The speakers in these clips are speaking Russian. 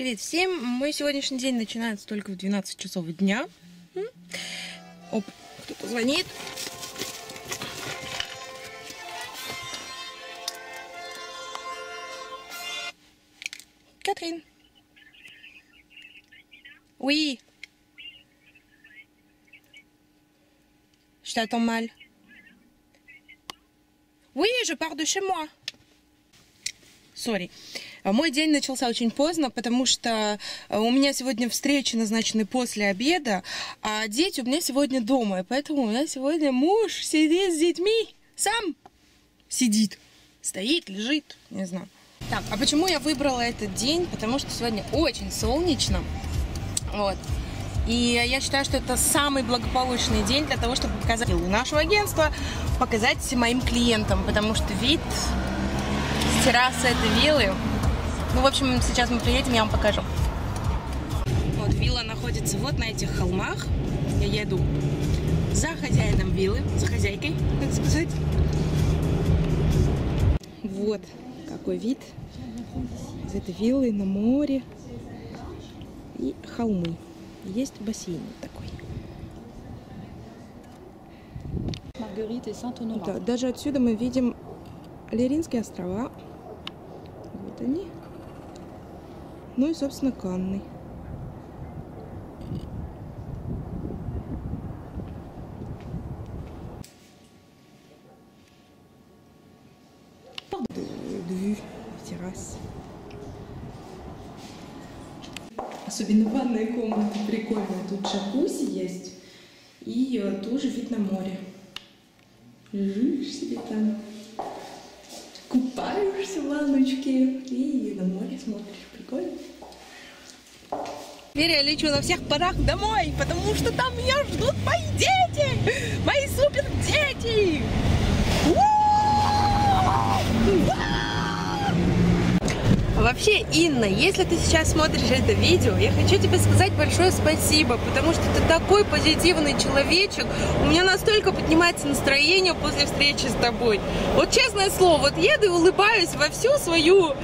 Привет всем! Мой сегодняшний день начинается только в 12 часов дня. Оп, кто-то звонит. Катрин. Oui. Je t'attends mal. Oui, je pars de chez moi. Сори. Мой день начался очень поздно, потому что э, у меня сегодня встречи назначены после обеда, а дети у меня сегодня дома. И поэтому у меня сегодня муж сидит с детьми, сам сидит, стоит, лежит, не знаю. Так, а почему я выбрала этот день? Потому что сегодня очень солнечно. Вот. И я считаю, что это самый благополучный день для того, чтобы показать нашего агентства, показать моим клиентам, потому что вид с террасы этой виллы. Ну, в общем, сейчас мы приедем, я вам покажу. Вот вилла находится вот на этих холмах. Я еду за хозяином виллы, за хозяйкой, так сказать. Вот какой вид из этой виллы на море и холмы. Есть бассейн такой. Маргарита и Сент-Оноре. Да, даже отсюда мы видим Леринские острова. Вот они. Ну и, собственно, Канны. Две террасы. Особенно ванная комната прикольная. Тут джакузи есть. И э, тоже вид на море. Лежишь себе там, купаешься в ванночке и на море смотришь. Прикольно. Теперь я лечу на всех парах домой, потому что там меня ждут мои дети! Мои супер дети! Вообще, Инна, если ты сейчас смотришь это видео, я хочу тебе сказать большое спасибо, потому что ты такой позитивный человечек. У меня настолько поднимается настроение после встречи с тобой. Вот честное слово, вот еду и улыбаюсь во всю свою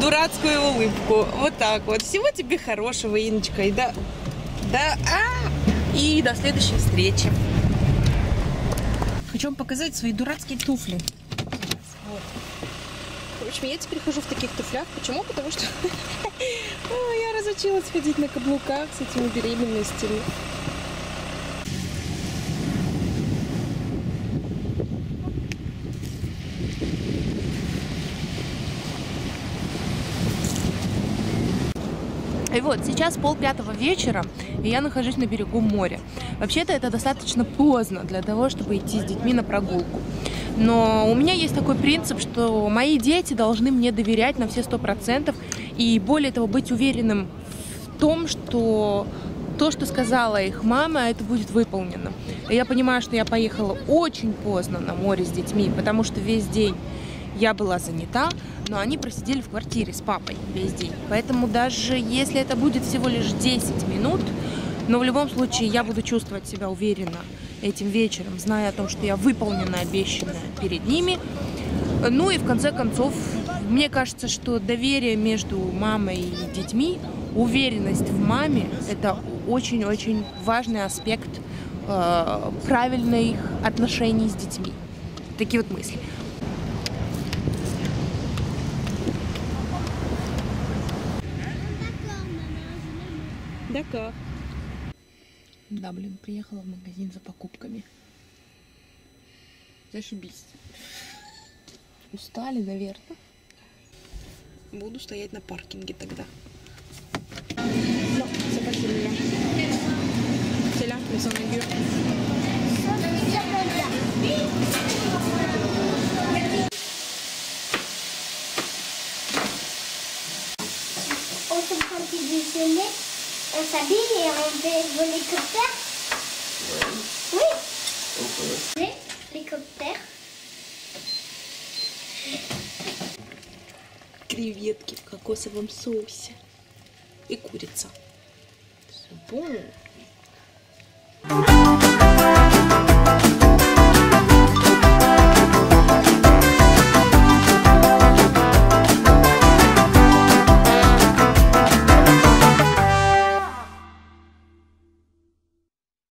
дурацкую улыбку. Вот так вот. Всего тебе хорошего, Иночка. И до... Да, а! И до следующей встречи. Хочу вам показать свои дурацкие туфли. Вот. Общем, я теперь хожу в таких туфлях. Почему? Потому что я разучилась ходить на каблуках с этими беременностями. И вот, сейчас пол пятого вечера, и я нахожусь на берегу моря. Вообще-то это достаточно поздно для того, чтобы идти с детьми на прогулку. Но у меня есть такой принцип, что мои дети должны мне доверять на все сто процентов и более того быть уверенным в том, что то, что сказала их мама, это будет выполнено. И я понимаю, что я поехала очень поздно на море с детьми, потому что весь день я была занята, но они просидели в квартире с папой весь день. Поэтому даже если это будет всего лишь 10 минут, но в любом случае я буду чувствовать себя уверенно этим вечером, зная о том, что я выполнена обещанное перед ними. Ну и в конце концов, мне кажется, что доверие между мамой и детьми, уверенность в маме – это очень-очень важный аспект э, правильных отношений с детьми. Такие вот мысли. D'accord. Да, блин, приехала в магазин за покупками. Зашибись. Устали, наверное. Буду стоять на паркинге тогда. Non, c'est pas On s'habille et on fait l'hélicoptère. Oui. L'hélicoptère. Креветки в кокосовом соусе. И курица. Все.